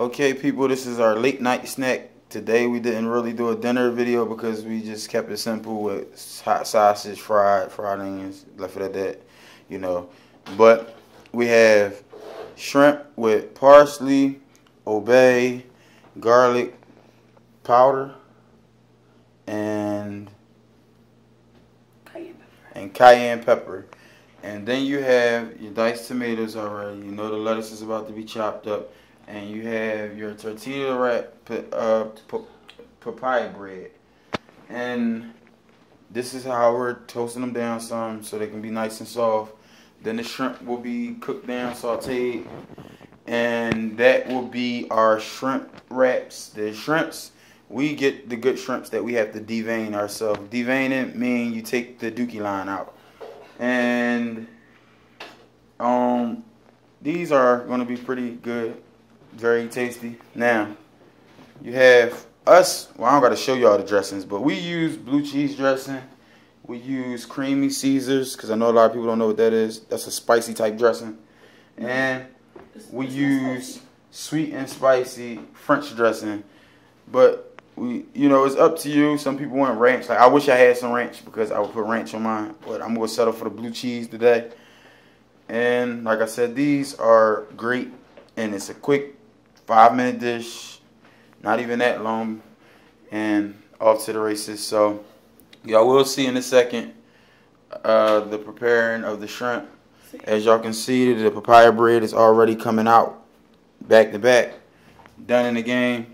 Okay, people, this is our late night snack. Today we didn't really do a dinner video because we just kept it simple with hot sausage, fried, fried onions, left it at that, you know. But we have shrimp with parsley, Old Bay, garlic powder, and Cayenne pepper. and cayenne pepper. And then you have your diced tomatoes already. You know the lettuce is about to be chopped up. And you have your tortilla wrap uh, papaya bread. And this is how we're toasting them down some so they can be nice and soft. Then the shrimp will be cooked down, sauteed. And that will be our shrimp wraps. The shrimps, we get the good shrimps that we have to devein ourselves. Deveining means you take the dookie line out. And um, these are going to be pretty good very tasty. Now, you have us. Well, I don't got to show y'all the dressings, but we use blue cheese dressing. We use creamy Caesars because I know a lot of people don't know what that is. That's a spicy type dressing. And we use sweet and spicy French dressing. But we, you know, it's up to you. Some people want ranch. Like I wish I had some ranch because I would put ranch on mine. But I'm gonna settle for the blue cheese today. And like I said, these are great, and it's a quick five minute dish, not even that long, and off to the races. So y'all will see in a second uh, the preparing of the shrimp. As y'all can see, the papaya bread is already coming out back to back. Done in the game.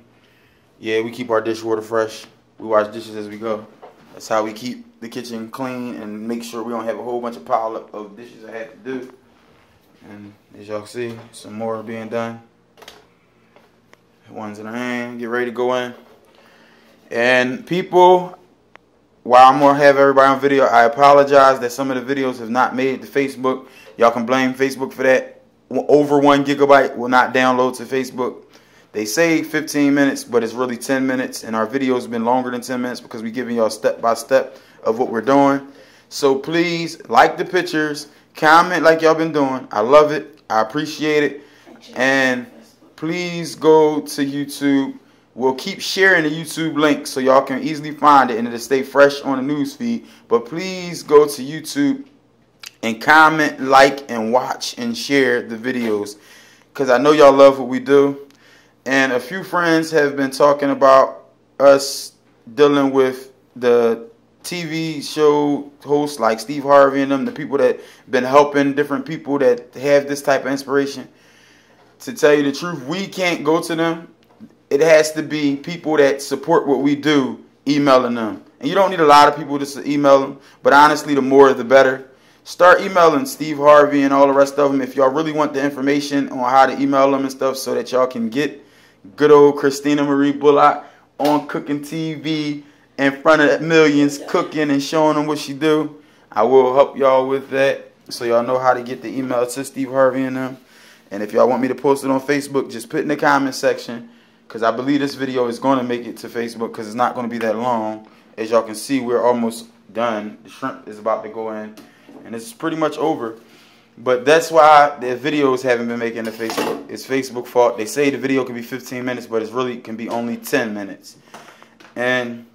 Yeah, we keep our dishwater fresh. We wash dishes as we go. That's how we keep the kitchen clean and make sure we don't have a whole bunch of pile up of dishes I have to do. And as y'all see, some more being done. One's in the hand. Get ready to go in. And people, while I'm to have everybody on video, I apologize that some of the videos have not made it to Facebook. Y'all can blame Facebook for that. Over one gigabyte will not download to Facebook. They say 15 minutes, but it's really 10 minutes. And our videos been longer than 10 minutes because we're giving y'all step by step of what we're doing. So please like the pictures, comment like y'all been doing. I love it. I appreciate it. And please go to YouTube. We'll keep sharing the YouTube link so y'all can easily find it and it'll stay fresh on the news feed. But please go to YouTube and comment, like, and watch and share the videos because I know y'all love what we do. And a few friends have been talking about us dealing with the TV show hosts like Steve Harvey and them, the people that been helping different people that have this type of inspiration to tell you the truth, we can't go to them. It has to be people that support what we do emailing them. And you don't need a lot of people to email them, but honestly, the more the better. Start emailing Steve Harvey and all the rest of them if y'all really want the information on how to email them and stuff so that y'all can get good old Christina Marie Bullock on cooking TV in front of millions cooking and showing them what she do. I will help y'all with that so y'all know how to get the email to Steve Harvey and them. And if y'all want me to post it on Facebook, just put in the comment section because I believe this video is going to make it to Facebook because it's not going to be that long. As y'all can see, we're almost done. The shrimp is about to go in and it's pretty much over. But that's why the videos haven't been making the Facebook. It's Facebook fault. They say the video can be 15 minutes, but it really can be only 10 minutes. And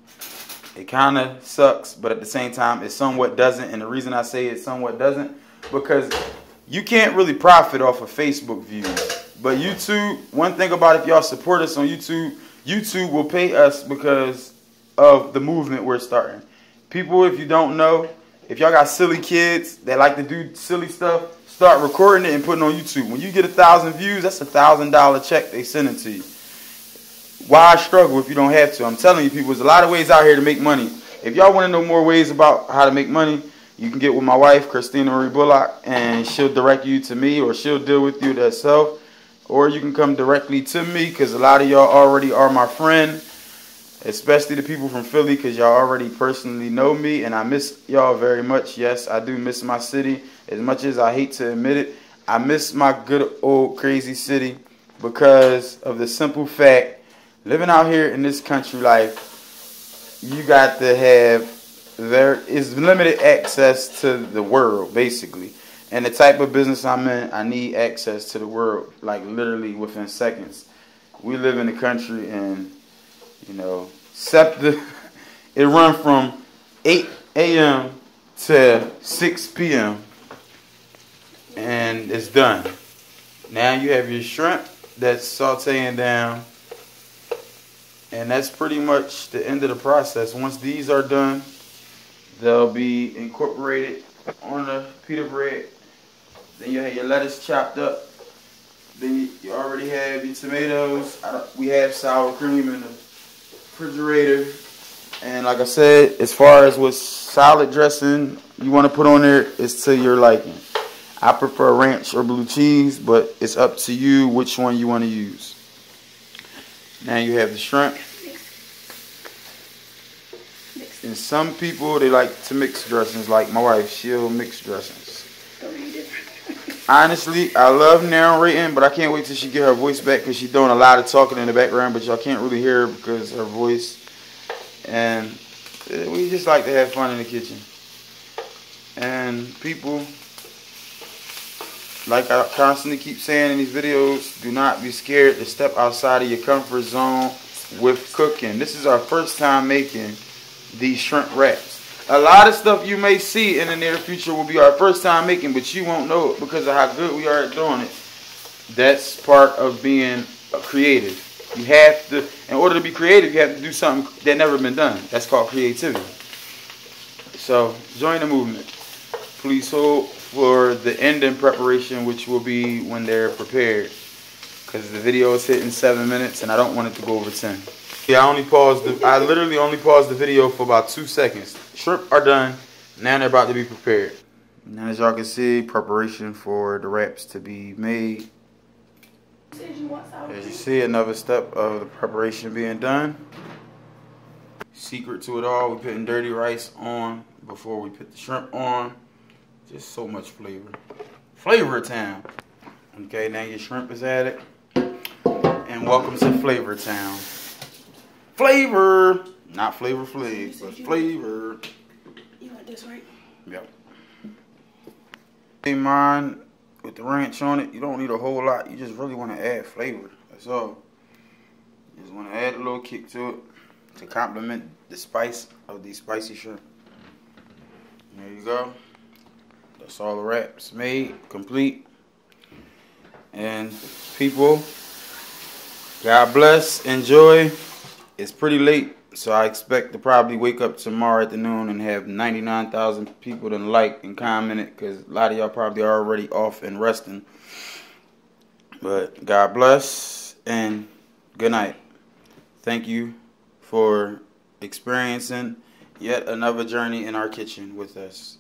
it kind of sucks, but at the same time, it somewhat doesn't. And the reason I say it somewhat doesn't, because you can't really profit off of Facebook views. But YouTube, one thing about if y'all support us on YouTube, YouTube will pay us because of the movement we're starting. People, if you don't know, if y'all got silly kids that like to do silly stuff, start recording it and putting it on YouTube. When you get a thousand views, that's a thousand dollar check they send it to you. Why struggle if you don't have to? I'm telling you, people, there's a lot of ways out here to make money. If y'all want to know more ways about how to make money, you can get with my wife, Christina Marie Bullock, and she'll direct you to me or she'll deal with you herself. Or you can come directly to me because a lot of y'all already are my friend, especially the people from Philly because y'all already personally know me and I miss y'all very much. Yes, I do miss my city as much as I hate to admit it. I miss my good old crazy city because of the simple fact living out here in this country life, you got to have there is limited access to the world, basically. And the type of business I'm in, I need access to the world, like literally within seconds. we live in a country and you know, SEPTA it run from 8 a.m. to 6 p.m. and it's done. Now you have your shrimp that's sauteing down and that's pretty much the end of the process. Once these are done, they'll be incorporated on the pita bread. Then you have your lettuce chopped up. Then you already have your tomatoes. we have sour cream in the refrigerator. And like I said, as far as what salad dressing you want to put on there, it's to your liking. I prefer ranch or blue cheese, but it's up to you which one you want to use. Now you have the shrimp. And some people, they like to mix dressings. Like my wife, she'll mix dressings. Honestly, I love narrating, but I can't wait till she get her voice back because she's doing a lot of talking in the background, but y'all can't really hear her because her voice. And eh, we just like to have fun in the kitchen. And people, like I constantly keep saying in these videos, do not be scared to step outside of your comfort zone with cooking. This is our first time making these shrimp wraps. A lot of stuff you may see in the near future will be our first time making, but you won't know it because of how good we are at doing it. That's part of being creative. You have to, in order to be creative, you have to do something that never been done. That's called creativity. So join the movement. Please hold for the end ending preparation, which will be when they're prepared. Because the video is hitting seven minutes, and I don't want it to go over ten. Yeah, I only paused. The, I literally only paused the video for about two seconds. Shrimp are done. Now they're about to be prepared. Now, as y'all can see, preparation for the wraps to be made. As you see, another step of the preparation being done. Secret to it all, we're putting dirty rice on before we put the shrimp on. Just so much flavor. Flavor Town. Okay, now your shrimp is added. And welcome to Flavor Town. Flavor. Not flavor flav, but flavor. You want this right? Yep. Hey, mine with the ranch on it, you don't need a whole lot. You just really want to add flavor. That's all. You just want to add a little kick to it to complement the spice of the spicy shrimp. There you go. That's all the wraps made, complete. And people, God bless, enjoy it's pretty late, so I expect to probably wake up tomorrow afternoon and have 99,000 people to like and comment it because a lot of y'all probably are already off and resting. But God bless and good night. Thank you for experiencing yet another journey in our kitchen with us.